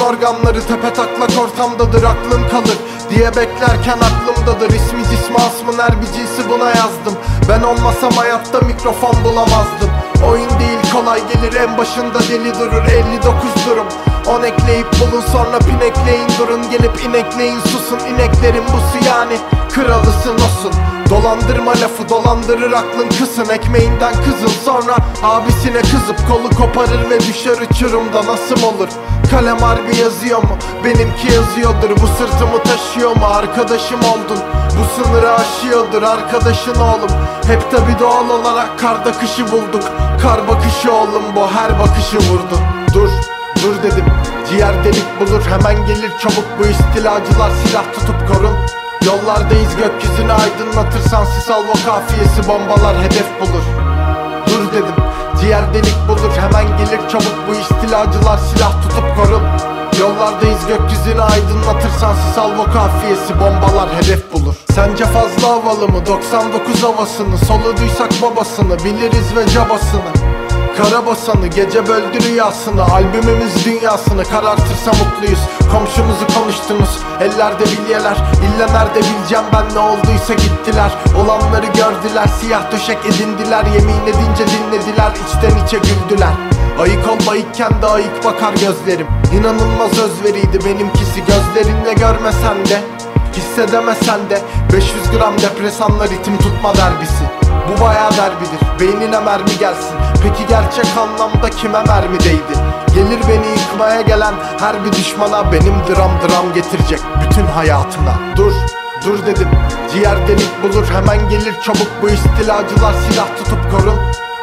organları tepe taklak ortamdadır aklım kalır Diye beklerken aklımdadır. İsmi cismi asmın her bir cinsi buna yazdım. Ben olmasam hayatta mikrofon bulamazdım. Oyun değil kolay gelir en başında deli durur 59 durum 10 ekleyip bulun sonra pinekleyin durun Gelip inekleyin. Susun ineklerin busu yani Kralısın olsun. Dolandırma lafı dolandırır aklın kısın. Ekmeğinden kızın sonra abisine kızıp Kolu koparır ve düşer uçurumda nasıl olur? Kalem harbi yazıyor mu? Benimki yazıyordur. Bu sırtımı taşıyor mu? Arkadaşım oldun. Bu sınırı aşıyordur arkadaşın oğlum. Hep tabi doğal olarak karda kışı bulduk. Kar bakışı oğlum bu her bakışı vurdu Dur dur dedim. Ciğer delik bulur hemen gelir çabuk. Bu istilacılar silah tutup korun. Yollardayız gökyüzünü aydınlatırsan sis alvo kafiyesi bombalar hedef bulur. Dur dedim ciğer delik bulur hemen gelir çabuk. Bu istilacılar silah tutup korun. Yollardayız gökyüzünü aydınlatırsan sis alvo kafiyesi bombalar hedef bulur. Sence fazla havalı mı? 99 havasını. Soluduysak babasını biliriz ve cabasını Karabasanı gece böldü rüyasını Albümümüz dünyasını karartırsa mutluyuz. Komşumuzu konuştunuz ellerde bilyeler. İlla nerede bileceğim ben ne olduysa gittiler. Olanları gördüler siyah döşek edindiler. Yemin edince dinlediler içten içe güldüler. Ayık ol ayıkken de ayık bakar gözlerim. İnanılmaz özveriydi benimkisi gözlerinle görmesen de Hissedemesen de. 500 gram depresanla ritim tutma derbisi Bu bayağı derbidir. Beynine mermi gelsin. Peki gerçek anlamda kime mermi değdi? Gelir beni yıkmaya gelen her bir düşmana Benim dram dram getirecek bütün hayatına. Dur dur dedim. Ciğer delik bulur hemen gelir. Çabuk bu istilacılar silah tutup korun.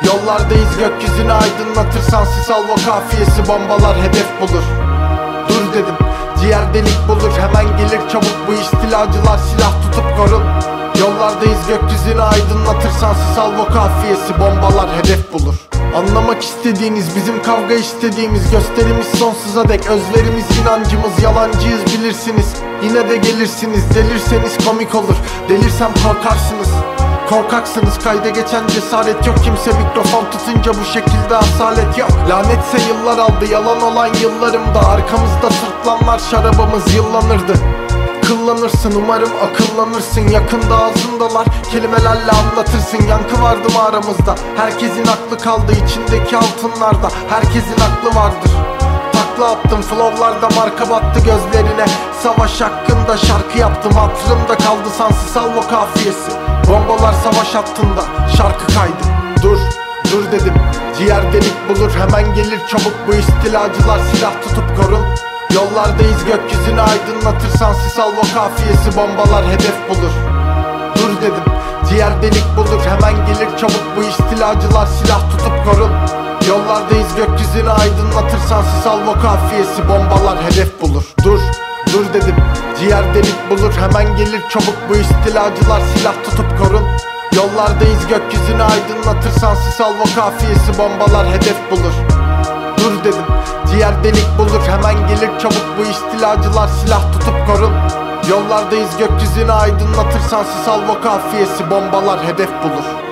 Yollardayız gökyüzünü aydınlatırsan sis alvo kafiyesi bombalar hedef bulur. Dur dedim. Ciğer delik bulur hemen gelir. Çabuk bu istilacılar silah tutup korun Yollardayız gökyüzünü aydınlatırsan sis alvo kafiyesi bombalar hedef bulur. Anlamak istediğiniz bizim kavga istediğimiz Gösterimiz sonsuza dek özverimiz inancımız Yalancıyız bilirsiniz. Yine de gelirsiniz Delirseniz komik olur. Delirsem korkarsınız. Korkaksınız kayda geçen cesaret yok. Kimse mikrofon tutunca bu şekilde asalet yok. Lanetse yıllar aldı yalan olan yıllarımda. Arkamızda sırtlanlar şarabımız yıllanırdı Kıllanırsın umarım akıllanırsın. Yakında ağzındalar kelimelerle anlatırsın. Yankı vardı mı aramızda? Herkesin aklı kaldı içindeki altınlarda. Herkesin aklı vardır. Takla attım flowlarda marka battı gözlerine. Savaş hakkında şarkı yaptım hatırımda kaldı sansız salvo kafiyesi. Bombalar savaş hattında şarkı kaydı. Dur dur dedim ciğer delik bulur hemen gelir çabuk. Bu istilacılar silah tutup korun Yollardayız gökyüzünü aydınlatırsan sis alvo kafiyesi bombalar hedef bulur. Dur dedim ciğer delik bulur hemen gelir çabuk bu istilacılar silah tutup korun Yollardayız gökyüzünü aydınlatırsan sis alvo kafiyesi bombalar hedef bulur. Dur dur dedim ciğer delik bulur. Hemen gelir çabuk bu istilacılar silah tutup korun Yollardayız gökyüzünü aydınlatırsan sis alvo kafiyesi bombalar hedef bulur dedim. Ciğer delik bulur hemen gelir çabuk. Bu istilacılar silah tutup korun Yollardayız gökyüzünü aydınlatırsan sis alvo kafiyesi bombalar hedef bulur